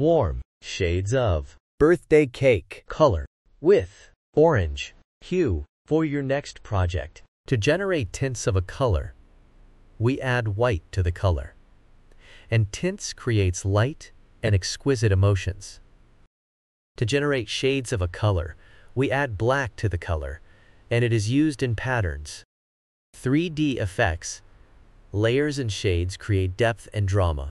warm shades of birthday cake, color with orange hue for your next project. To generate tints of a color, we add white to the color. And tints creates light and exquisite emotions. To generate shades of a color, we add black to the color, and it is used in patterns. 3D effects, layers and shades create depth and drama.